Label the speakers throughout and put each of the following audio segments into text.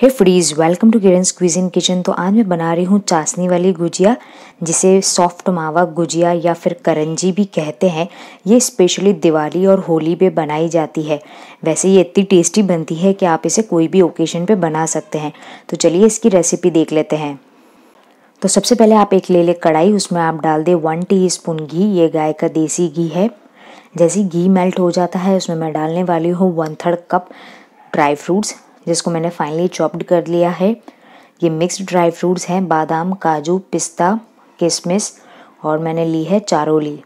Speaker 1: Hey friends welcome to Kiran's cuisine kitchen तो आज मैं बना रही हूँ चाशनी वाली गुजिया, जिसे सॉफ्ट मावा गुजिया या फिर करंजी भी कहते हैं। ये स्पेशली दिवाली और होली पे बनाई जाती है। वैसे ये इतनी टेस्टी बनती है कि आप इसे कोई भी ओकेजन पे बना सकते हैं। तो चलिए इसकी रेसिपी देख लेते हैं। तो सबसे पहले आप एक ले लें कढ़ाई, उसमें आप डाल दें वन टी घी। ये गाय का देसी घी है। जैसे घी मेल्ट हो जाता है, उसमें मैं डालने वाली हूँ one third cup dry fruits जिसको मैंने फाइनली चॉप्ड कर लिया है। ये मिक्स्ड ड्राई फ्रूट्स हैं, बादाम, काजू, पिस्ता किशमिश और मैंने ली है चारोली।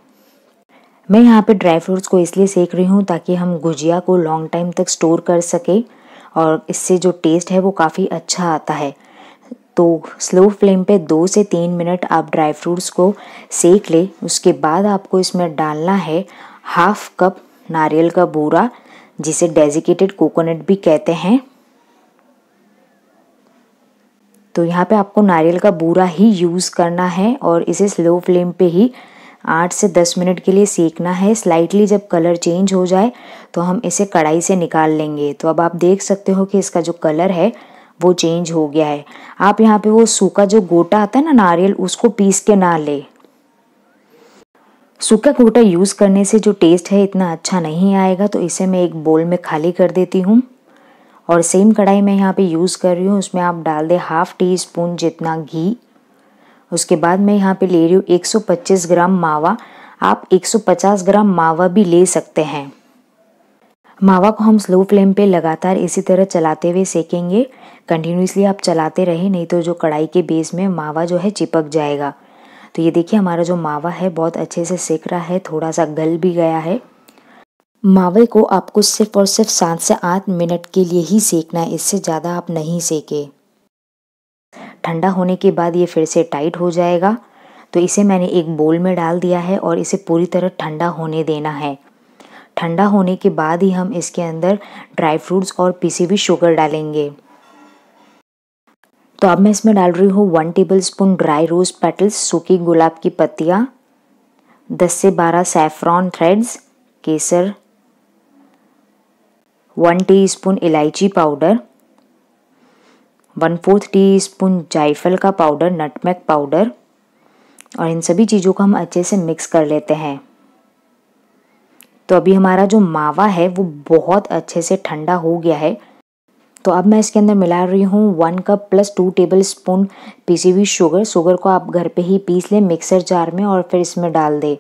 Speaker 1: मैं यहाँ पे ड्राई फ्रूट्स को इसलिए सेक रही हूँ ताकि हम गुजिया को लॉन्ग टाइम तक स्टोर कर सकें और इससे जो टेस्ट है वो काफ़ी अच्छा आता है। तो स्लो फ्लेम पे दो से तीन मिनट आप ड्राई फ्रूट्स को सेक ले, उसके बाद आपको इसमें डालना है हाफ़ कप नारियल का बूरा, जिसे डेजिकेटेड कोकोनट भी कहते हैं। तो यहाँ पे आपको नारियल का बूरा ही यूज़ करना है और इसे स्लो फ्लेम पे ही आठ से दस मिनट के लिए सेकना है। स्लाइटली जब कलर चेंज हो जाए तो हम इसे कढ़ाई से निकाल लेंगे। तो अब आप देख सकते हो कि इसका जो कलर है, वो चेंज हो गया है। आप यहाँ पे वो सूखा जो गोटा आता है ना नारियल, उसको पीस के ना ले। सूखा गोटा यूज़ करने से जो टेस्ट है, इतना अच्छा नहीं आएगा। तो इसे मैं एक बोल में खाली कर देती हूँ। और सेम कढ़ाई मैं यहाँ पे यूज़ कर रही हूँ, उसमें आप डाल दें हाफ़ टी स्पून जितना घी। उसके बाद मैं यहाँ पे ले रही हूँ 125 ग्राम मावा। आप 150 ग्राम मावा भी ले सकते हैं। मावा को हम स्लो फ्लेम पे लगातार इसी तरह चलाते हुए सेकेंगे। कंटिन्यूसली आप चलाते रहे, नहीं तो जो कढ़ाई के बेस में मावा जो है चिपक जाएगा। तो ये देखिए हमारा जो मावा है, बहुत अच्छे से सेक रहा है, थोड़ा सा गल भी गया है। मावे को आपको सिर्फ़ और सिर्फ़ सात से आठ मिनट के लिए ही सेकना है, इससे ज़्यादा आप नहीं सेके। ठंडा होने के बाद ये फिर से टाइट हो जाएगा। तो इसे मैंने एक बोल में डाल दिया है और इसे पूरी तरह ठंडा होने देना है। ठंडा होने के बाद ही हम इसके अंदर ड्राई फ्रूट्स और पीसी हुई शुगर डालेंगे। तो अब मैं इसमें डाल रही हूँ one tablespoon dry rose petals, सूखी गुलाब की पत्तियाँ, दस से बारह सैफ्रॉन थ्रेड्स, केसर वन टीस्पून इलायची powder one fourth teaspoon जायफल का पाउडर, नटमेग पाउडर, और इन सभी चीज़ों को हम अच्छे से मिक्स कर लेते हैं। तो अभी हमारा जो मावा है, वो बहुत अच्छे से ठंडा हो गया है। तो अब मैं इसके अंदर मिला रही हूँ one cup plus two tablespoon PC हुई शुगर। शुगर को आप घर पे ही पीस लें मिक्सर जार में और फिर इसमें डाल दें।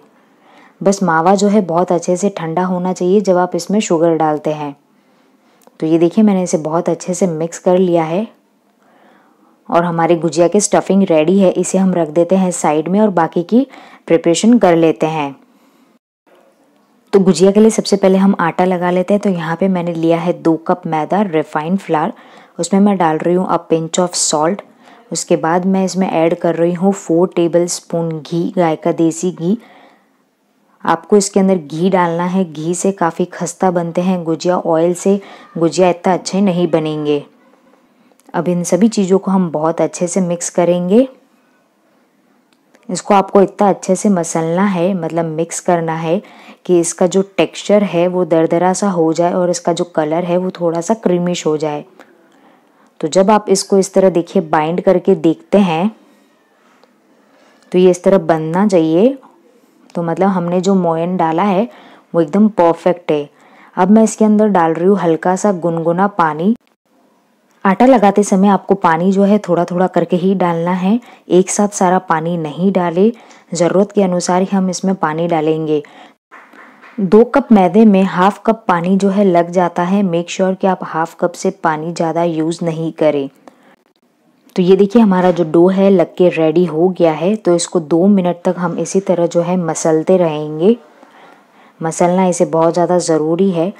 Speaker 1: बस मावा जो है बहुत अच्छे से ठंडा होना चाहिए जब आप इसमें शुगर डालते हैं। तो ये देखिए, मैंने इसे बहुत अच्छे से मिक्स कर लिया है। और हमारी गुजिया की स्टफिंग रेडी है, इसे हम रख देते हैं साइड में और बाकी की प्रिपरेशन कर लेते हैं। तो गुजिया के लिए सबसे पहले हम आटा लगा लेते हैं। तो यहाँ पे मैंने लिया है दो कप मैदा रिफाइंड फ्लावर उसमें मैं डाल रही हूँ अ पिंच ऑफ़ सॉल्ट उसके बाद मैं इसमें ऐड कर रही हूँ फोर टेबल स्पून घी, गाय का देसी घी। आपको इसके अंदर घी डालना है। घी से काफ़ी खस्ता बनते हैं। गुजिया ऑयल से गुजिया इतना अच्छे नहीं बनेंगे। अब इन सभी चीज़ों को हम बहुत अच्छे से मिक्स करेंगे। इसको आपको इतना अच्छे से मसलना है मतलब मिक्स करना है, कि इसका जो टेक्सचर है वो दरदरा सा हो जाए और इसका जो कलर है वो थोड़ा सा क्रीमिश हो जाए। तो जब आप इसको इस तरह देखिए बाइंड करके देखते हैं तो ये इस तरह बनना चाहिए। तो मतलब हमने जो मोयन डाला है, वो एकदम परफेक्ट है। अब मैं इसके अंदर डाल रही हूँ हल्का सा गुनगुना पानी। आटा लगाते समय आपको पानी जो है थोड़ा थोड़ा करके ही डालना है। एक साथ सारा पानी नहीं डाले। ज़रूरत के अनुसार ही हम इसमें पानी डालेंगे। दो कप मैदे में हाफ़ कप पानी जो है लग जाता है। मेक श्योर sure कि आप हाफ़ कप से पानी ज़्यादा यूज़ नहीं करें। तो ये देखिए हमारा जो डो है, लग के रेडी हो गया है। तो इसको दो मिनट तक हम इसी तरह जो है मसलते रहेंगे। मसलना इसे बहुत ज़्यादा ज़रूरी है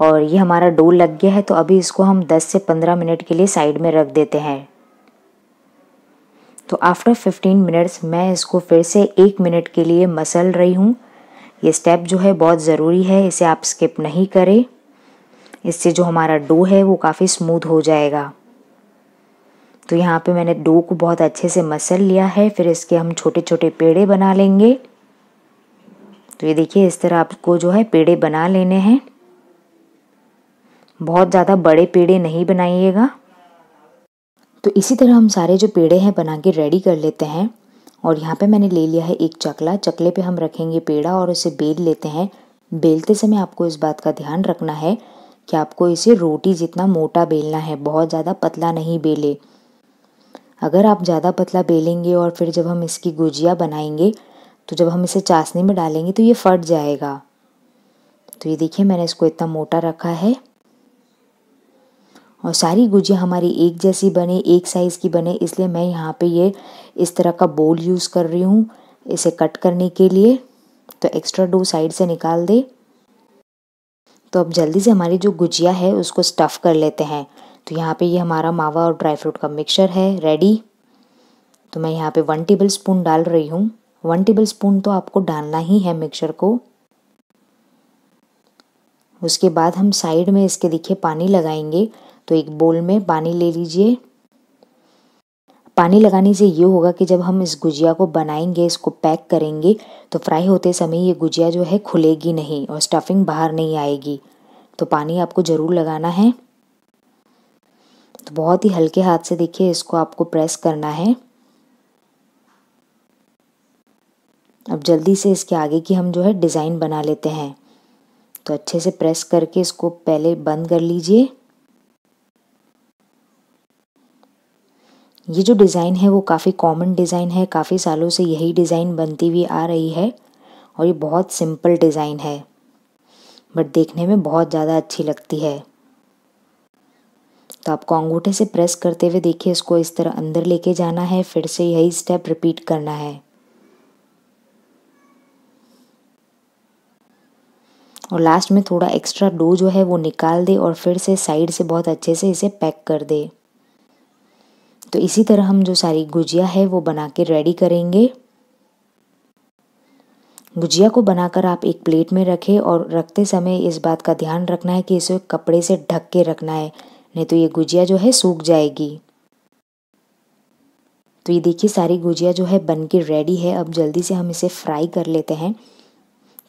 Speaker 1: और ये हमारा डो लग गया है तो अभी इसको हम 10 से 15 मिनट के लिए साइड में रख देते हैं। तो आफ्टर 15 मिनट्स मैं इसको फिर से एक मिनट के लिए मसल रही हूँ। ये स्टेप जो है बहुत ज़रूरी है, इसे आप स्किप नहीं करें। इससे जो हमारा डो है, वो काफ़ी स्मूथ हो जाएगा। तो यहाँ पे मैंने डो को बहुत अच्छे से मसल लिया है, फिर इसके हम छोटे छोटे पेड़े बना लेंगे। तो ये देखिए, इस तरह आपको जो है पेड़े बना लेने हैं। बहुत ज़्यादा बड़े पेड़े नहीं बनाइएगा। तो इसी तरह हम सारे जो पेड़े हैं बना के रेडी कर लेते हैं। और यहाँ पे मैंने ले लिया है एक चकला। चकले पे हम रखेंगे पेड़ा और उसे बेल लेते हैं। बेलते समय आपको इस बात का ध्यान रखना है कि आपको इसे रोटी जितना मोटा बेलना है, बहुत ज़्यादा पतला नहीं बेले। अगर आप ज़्यादा पतला बेलेंगे और फिर जब हम इसकी गुजिया बनाएँगे तो जब हम इसे चाशनी में डालेंगे तो ये फट जाएगा। तो ये देखिए, मैंने इसको इतना मोटा रखा है। और सारी गुजिया हमारी एक जैसी बने, एक साइज़ की बने, इसलिए मैं यहाँ पे ये इस तरह का बोल यूज़ कर रही हूँ इसे कट करने के लिए। तो एक्स्ट्रा डो साइड से निकाल दे। तो अब जल्दी से हमारी जो गुजिया है, उसको स्टफ़ कर लेते हैं। तो यहाँ पे ये यह हमारा मावा और ड्राई फ्रूट का मिक्सचर है रेडी तो मैं यहाँ पे वन टेबल स्पून डाल रही हूँ। वन टेबल स्पून तो आपको डालना ही है मिक्सचर को। उसके बाद हम साइड में इसके देखिए पानी लगाएँगे। तो एक बोल में पानी ले लीजिए। पानी लगाने से ये होगा कि जब हम इस गुजिया को बनाएँगे, इसको पैक करेंगे तो फ्राई होते समय ये गुजिया जो है खुलेगी नहीं और स्टफिंग बाहर नहीं आएगी। तो पानी आपको ज़रूर लगाना है। तो बहुत ही हल्के हाथ से देखिए इसको आपको प्रेस करना है। अब जल्दी से इसके आगे की हम जो है डिज़ाइन बना लेते हैं। तो अच्छे से प्रेस करके इसको पहले बंद कर लीजिए। ये जो डिज़ाइन है वो काफ़ी कॉमन डिज़ाइन है, काफ़ी सालों से यही डिज़ाइन बनती हुई आ रही है और ये बहुत सिंपल डिज़ाइन है। बट देखने में बहुत ज़्यादा अच्छी लगती है। तो आपको अंगूठे से प्रेस करते हुए देखिए इसको इस तरह अंदर लेके जाना है, फिर से यही स्टेप रिपीट करना है। और लास्ट में थोड़ा एक्स्ट्रा डो जो है वो निकाल दे और फिर से साइड से बहुत अच्छे से इसे पैक कर दे। तो इसी तरह हम जो सारी गुजिया है वो बना के रेडी करेंगे। गुजिया को बनाकर आप एक प्लेट में रखें और रखते समय इस बात का ध्यान रखना है कि इसे कपड़े से ढक के रखना है। नहीं तो ये गुजिया जो है सूख जाएगी। तो ये देखिए, सारी गुजिया जो है बन के रेडी है। अब जल्दी से हम इसे फ्राई कर लेते हैं।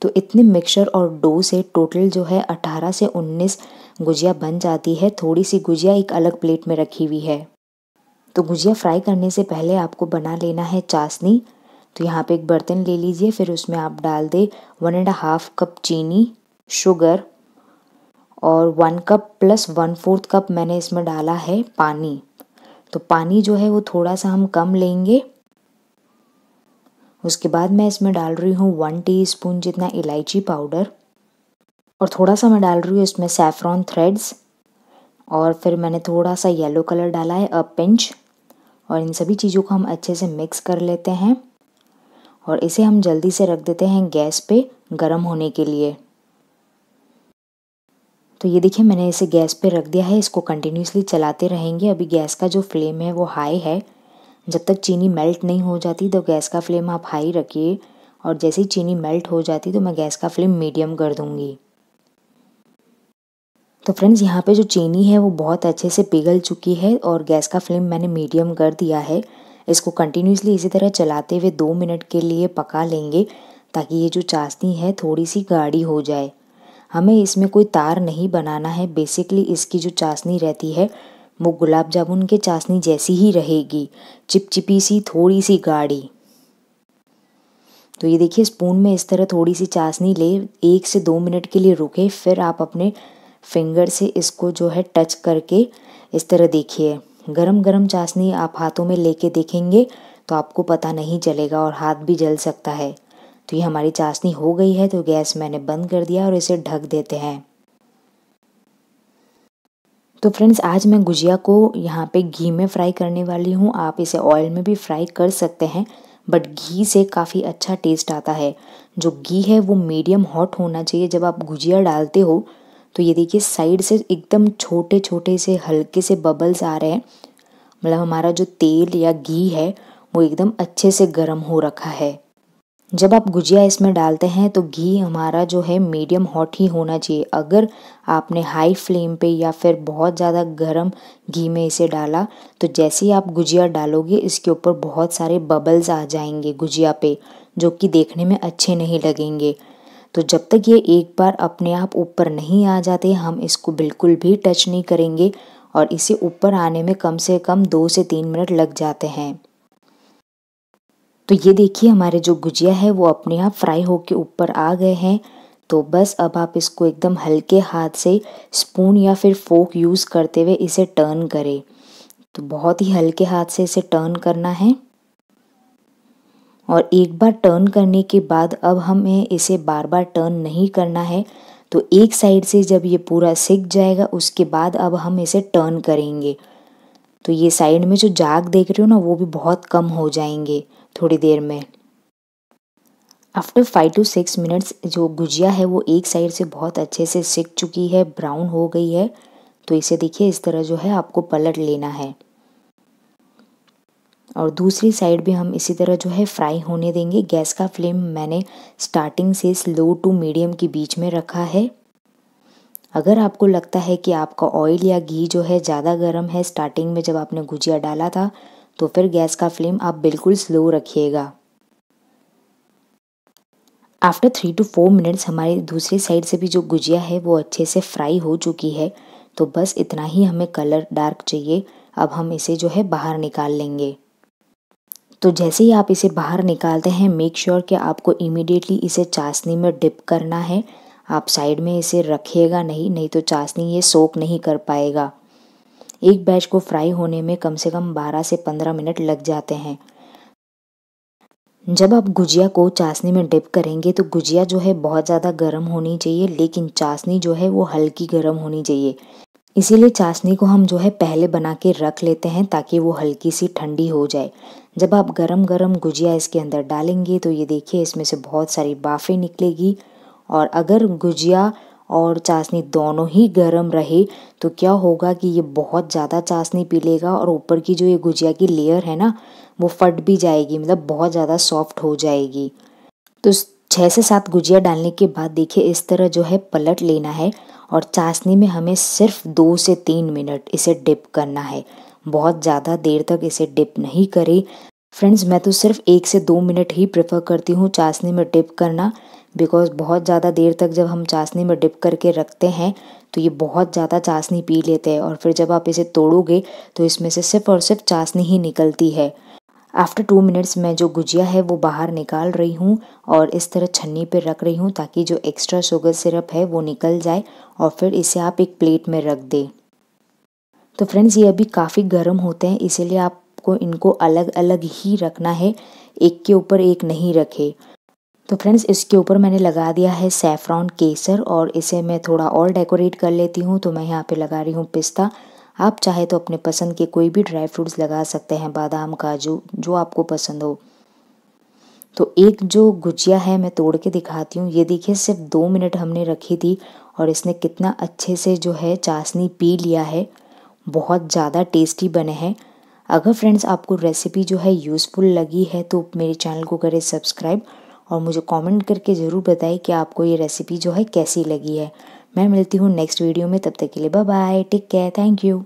Speaker 1: तो इतने मिक्सचर और डो से टोटल जो है 18 से 19 गुजिया बन जाती है। थोड़ी सी गुजिया एक अलग प्लेट में रखी हुई है। तो गुजिया फ्राई करने से पहले आपको बना लेना है चाशनी। तो यहाँ पे एक बर्तन ले लीजिए, फिर उसमें आप डाल दे वन एंड हाफ़ कप चीनी शुगर और one cup plus one fourth cup मैंने इसमें डाला है पानी। तो पानी जो है वो थोड़ा सा हम कम लेंगे। उसके बाद मैं इसमें डाल रही हूँ वन टीस्पून जितना इलायची पाउडर। और थोड़ा सा मैं डाल रही हूँ इसमें सैफरॉन थ्रेड्स और फिर मैंने थोड़ा सा येलो कलर डाला है अ पिंच और इन सभी चीज़ों को हम अच्छे से मिक्स कर लेते हैं। और इसे हम जल्दी से रख देते हैं गैस पे गर्म होने के लिए। तो ये देखिए, मैंने इसे गैस पे रख दिया है। इसको कंटिन्यूसली चलाते रहेंगे। अभी गैस का जो फ्लेम है, वो हाई है। जब तक चीनी मेल्ट नहीं हो जाती तो गैस का फ्लेम आप हाई रखिए। और जैसे ही चीनी मेल्ट हो जाती तो मैं गैस का फ्लेम मीडियम कर दूँगी। तो फ्रेंड्स यहाँ पे जो चीनी है, वो बहुत अच्छे से पिघल चुकी है और गैस का फ्लेम मैंने मीडियम कर दिया है। इसको कंटिन्यूसली इसी तरह चलाते हुए दो मिनट के लिए पका लेंगे ताकि ये जो चाशनी है, थोड़ी सी गाढ़ी हो जाए। हमें इसमें कोई तार नहीं बनाना है। बेसिकली इसकी जो चाशनी रहती है, वो गुलाब जामुन के चाशनी जैसी ही रहेगी। चिपचिपी सी, थोड़ी सी गाढ़ी। तो ये देखिए, स्पून में इस तरह थोड़ी सी चाशनी ले, एक से दो मिनट के लिए रुके, फिर आप अपने फिंगर से इसको जो है टच करके इस तरह देखिए। गरम गरम चाशनी आप हाथों में लेके देखेंगे तो आपको पता नहीं चलेगा और हाथ भी जल सकता है। तो ये हमारी चाशनी हो गई है तो गैस मैंने बंद कर दिया और इसे ढक देते हैं। तो फ्रेंड्स, आज मैं गुजिया को यहाँ पे घी में फ्राई करने वाली हूँ। आप इसे ऑयल में भी फ्राई कर सकते हैं बट घी से काफ़ी अच्छा टेस्ट आता है। जो घी है, वो मीडियम हॉट होना चाहिए। जब आप गुजिया डालते हो तो ये देखिए साइड से एकदम छोटे छोटे से, हल्के से बबल्स आ रहे हैं। मतलब हमारा जो तेल या घी है, वो एकदम अच्छे से गर्म हो रखा है। जब आप गुजिया इसमें डालते हैं तो घी हमारा जो है मीडियम हॉट ही होना चाहिए। अगर आपने हाई फ्लेम पे या फिर बहुत ज़्यादा गर्म घी में इसे डाला तो जैसे ही आप गुजिया डालोगे, इसके ऊपर बहुत सारे बबल्स आ जाएँगे गुजिया पे, जो कि देखने में अच्छे नहीं लगेंगे। तो जब तक ये एक बार अपने आप ऊपर नहीं आ जाते, हम इसको बिल्कुल भी टच नहीं करेंगे और इसे ऊपर आने में कम से कम दो से तीन मिनट लग जाते हैं। तो ये देखिए, हमारे जो गुजिया है, वो अपने आप फ्राई होके ऊपर आ गए हैं। तो बस अब आप इसको एकदम हल्के हाथ से स्पून या फिर फोक यूज़ करते हुए इसे टर्न करें। तो बहुत ही हल्के हाथ से इसे टर्न करना है। और एक बार टर्न करने के बाद अब हमें इसे बार बार टर्न नहीं करना है। तो एक साइड से जब ये पूरा सिक जाएगा, उसके बाद अब हम इसे टर्न करेंगे। तो ये साइड में जो जाग देख रहे हो ना, वो भी बहुत कम हो जाएँगे थोड़ी देर में। After five to six minutes जो गुजिया है, वो एक साइड से बहुत अच्छे से सिक चुकी है ब्राउन हो गई है। तो इसे देखिए, इस तरह जो है, आपको पलट लेना है। और दूसरी साइड भी हम इसी तरह जो है फ्राई होने देंगे। गैस का फ्लेम मैंने स्टार्टिंग से स्लो टू मीडियम के बीच में रखा है। अगर आपको लगता है कि आपका ऑयल या घी जो है ज़्यादा गर्म है स्टार्टिंग में जब आपने गुजिया डाला था तो फिर गैस का फ्लेम आप बिल्कुल स्लो रखिएगा। After three to four minutes हमारी दूसरी साइड से भी जो गुजिया है, वो अच्छे से फ्राई हो चुकी है। तो बस इतना ही हमें कलर डार्क चाहिए। अब हम इसे जो है बाहर निकाल लेंगे। तो जैसे ही आप इसे बाहर निकालते हैं मेक श्योर sure कि आपको इमीडिएटली इसे चाशनी में डिप करना है। आप साइड में इसे रखिएगा नहीं नहीं तो चाशनी ये सोक नहीं कर पाएगा। एक बैच को फ्राई होने में कम से कम 12 से 15 मिनट लग जाते हैं। जब आप गुजिया को चाशनी में डिप करेंगे तो गुजिया जो है बहुत ज़्यादा गर्म होनी चाहिए, लेकिन चाशनी जो है वो हल्की गर्म होनी चाहिए। इसीलिए चाशनी को हम जो है पहले बना के रख लेते हैं ताकि वो हल्की सी ठंडी हो जाए। जब आप गरम गरम गुजिया इसके अंदर डालेंगे तो ये देखिए इसमें से बहुत सारी बाफ़ें निकलेगी। और अगर गुजिया और चाशनी दोनों ही गर्म रहे तो क्या होगा कि ये बहुत ज़्यादा चाशनी पी लेगा और ऊपर की जो ये गुजिया की लेयर है ना, वो फट भी जाएगी मतलब बहुत ज़्यादा सॉफ्ट हो जाएगी। तो छः से सात गुजिया डालने के बाद देखिए, इस तरह जो है पलट लेना है और चाशनी में हमें सिर्फ़ दो से तीन मिनट इसे डिप करना है। बहुत ज़्यादा देर तक इसे डिप नहीं करें। फ्रेंड्स मैं तो सिर्फ़ एक से दो मिनट ही प्रेफर करती हूँ चाशनी में डिप करना बिकॉज़ बहुत ज़्यादा देर तक जब हम चाशनी में डिप करके रखते हैं तो ये बहुत ज़्यादा चाशनी पी लेते हैं। और फिर जब आप इसे तोड़ोगे तो इसमें से सिर्फ़ और सिर्फ़ चाशनी ही निकलती है। आफ्टर टू मिनट्स मैं जो गुजिया है, वो बाहर निकाल रही हूँ और इस तरह छन्नी पे रख रही हूँ ताकि जो एक्स्ट्रा शुगर सिरप है, वो निकल जाए और फिर इसे आप एक प्लेट में रख दें। तो फ्रेंड्स ये अभी काफ़ी गर्म होते हैं, इसीलिए आपको इनको अलग अलग ही रखना है, एक के ऊपर एक नहीं रखे। तो फ्रेंड्स, इसके ऊपर मैंने लगा दिया है सेफ्रॉन केसर और इसे मैं थोड़ा और डेकोरेट कर लेती हूँ। तो मैं यहाँ पे लगा रही हूँ पिस्ता। आप चाहे तो अपने पसंद के कोई भी ड्राई फ्रूट्स लगा सकते हैं, बादाम, काजू, जो आपको पसंद हो। तो एक जो गुजिया है, मैं तोड़ के दिखाती हूँ। ये देखिए, सिर्फ़ दो मिनट हमने रखी थी और इसने कितना अच्छे से जो है चाशनी पी लिया है। बहुत ज़्यादा टेस्टी बने हैं। अगर फ्रेंड्स आपको रेसिपी जो है यूज़फुल लगी है तो मेरे चैनल को करें सब्सक्राइब और मुझे कमेंट करके ज़रूर बताएँ कि आपको ये रेसिपी जो है कैसी लगी है। मैं मिलती हूँ नेक्स्ट वीडियो में, तब तक के लिए bye bye take care thank you